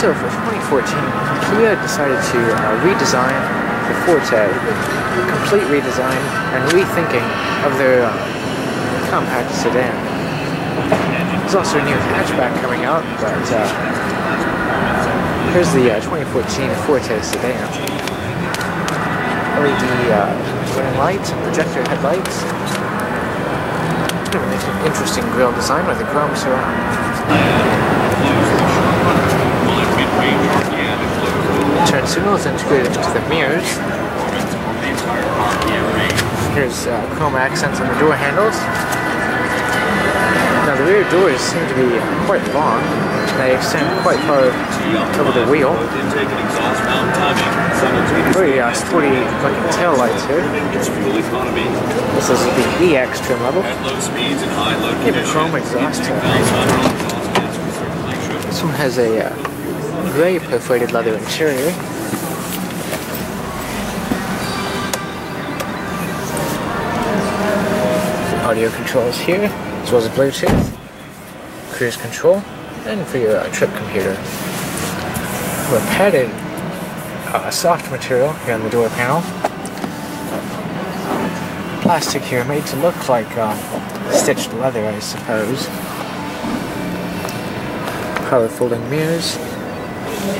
So for 2014, Kia decided to uh, redesign the Forte, a complete redesign and rethinking of their uh, compact sedan. There's also a new hatchback coming out, but uh, here's the uh, 2014 Forte sedan. LED uh, running lights, projector headlights. An interesting grille design with a chrome surround. Signals integrated into the mirrors. Here's uh, chrome accents on the door handles. Now the rear doors seem to be quite long. They extend quite far over the wheel. Very uh, sporty looking tail lights here. This is the EX trim level. Chrome exhaust. This one has a uh, gray perforated leather interior. Audio controls here, as well as Bluetooth, cruise control, and for your uh, trip computer. We're padded uh, soft material here on the door panel. Plastic here made to look like um, stitched leather, I suppose. Power folding mirrors.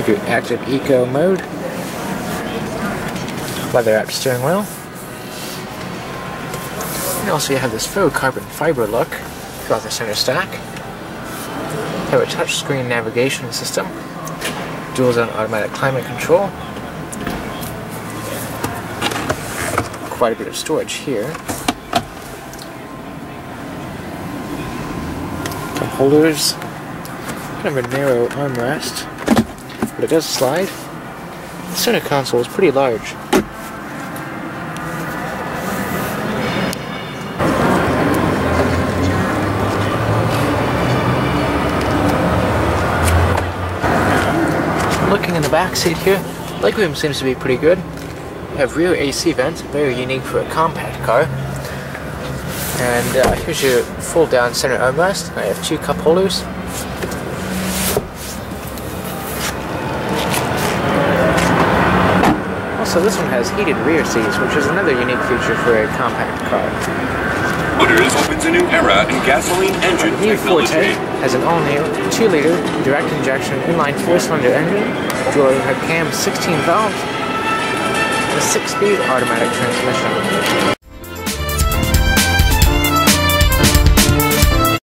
If you're active eco mode. Leather wrapped steering wheel. And also you have this faux carbon fiber look throughout the center stack. You have a touchscreen navigation system. Dual zone automatic climate control. Quite a bit of storage here. Cup holders. Kind of a narrow armrest but it does slide. The center console is pretty large. Looking in the back seat here, legroom seems to be pretty good. You have rear AC vents, very unique for a compact car. And uh, here's your full down center armrest. I have two cup holders. Also, this one has heated rear seats, which is another unique feature for a compact car. Motors opens a new era in gasoline engine The new technology. Forte has an all-new 2-liter direct injection inline four-cylinder engine, dual overhead cam, 16 valves, and a 6-speed automatic transmission.